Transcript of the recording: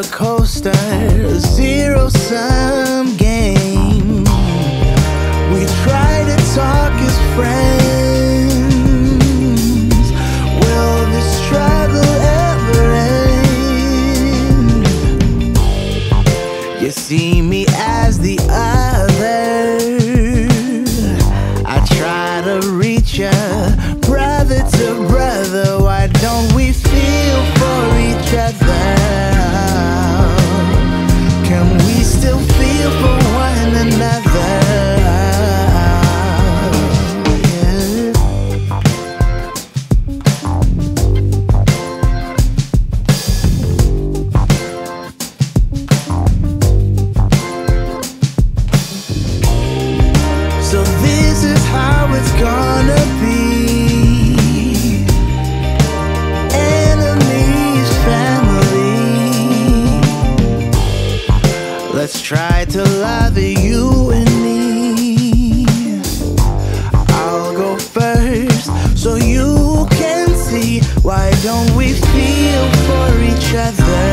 roller coaster, zero sum game. We try to talk as friends. Will this struggle ever end? You see me as the other. I try to reach a brother to So this is how it's gonna be. Enemies, family. Let's try to love you and me. I'll go first so you can see. Why don't we feel for each other?